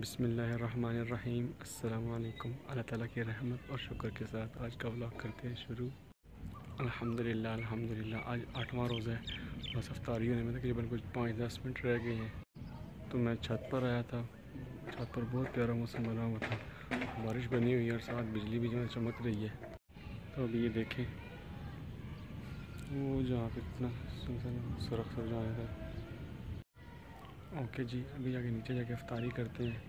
بسم اللہ الرحمن الرحیم السلام علیکم اللہ تعالیٰ کی رحمت اور شکر کے ساتھ آج کا ولاگ کرتے ہیں شروع الحمدللہ الحمدللہ آج آٹھواں روز ہے بس افطاری ہونے میں تقریباً کچھ پانچ دس منٹ رہ گئے ہیں. تو میں چھت پر آیا تھا. چھت پر بہت پیارا موسم بنا ہوا تھا. بارش بنی ہوئی ہے اور ساتھ بجلی بھی جو ہے چمک رہی ہے. تو ابھی یہ دیکھیں. وہ جہاں پہ اتنا سرخ سر جانا تھا. اوکے جی ابھی جا کے نیچے جا کے افطاری کرتے ہیں۔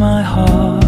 My heart.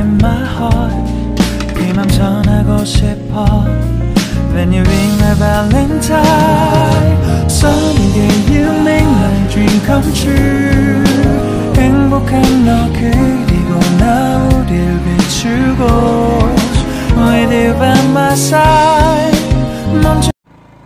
in my heart 그만 전하고 싶어 When you ring my valentine Someday you make my dream come true 행복한 너 그리고 나 우릴 비추고 With you by my side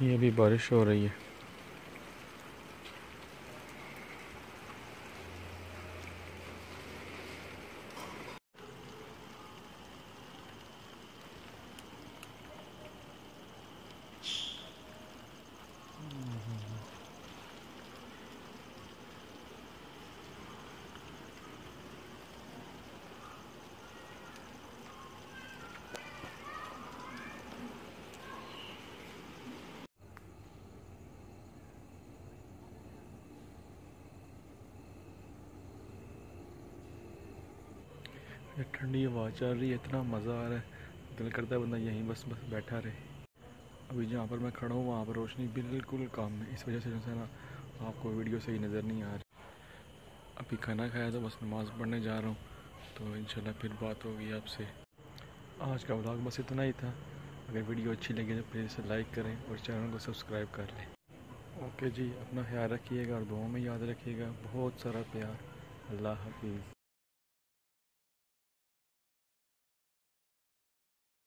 یہ ابھی بارش ہو رہی ہے۔ یہ ٹھنڈی ہوا چل رہی ہے، اتنا مزہ آ رہا ہے۔ دل کرتا ہے بندہ یہیں بس بس بیٹھا رہے۔ ابھی جہاں پر میں کھڑا ہوں، وہاں پر روشنی بالکل کام ہے۔ اس وجہ سے جو ہے نا، آپ کو ویڈیو صحیح نظر نہیں آ رہی۔ ابھی کھانا کھایا تو بس نماز پڑھنے جا رہا ہوں۔ تو انشاءاللہ پھر بات ہوگی آپ سے۔ آج کا ولاگ بس اتنا ہی تھا۔ اگر ویڈیو اچھی لگے تو پلیز اسے لائک کریں اور چینل کو سبسکرائب کر لیں۔ اوکے جی اپنا خیال رکھیے گا اور دعاؤں میں یاد رکھیے گا۔ بہت سارا پیار۔ اللہ حافظ۔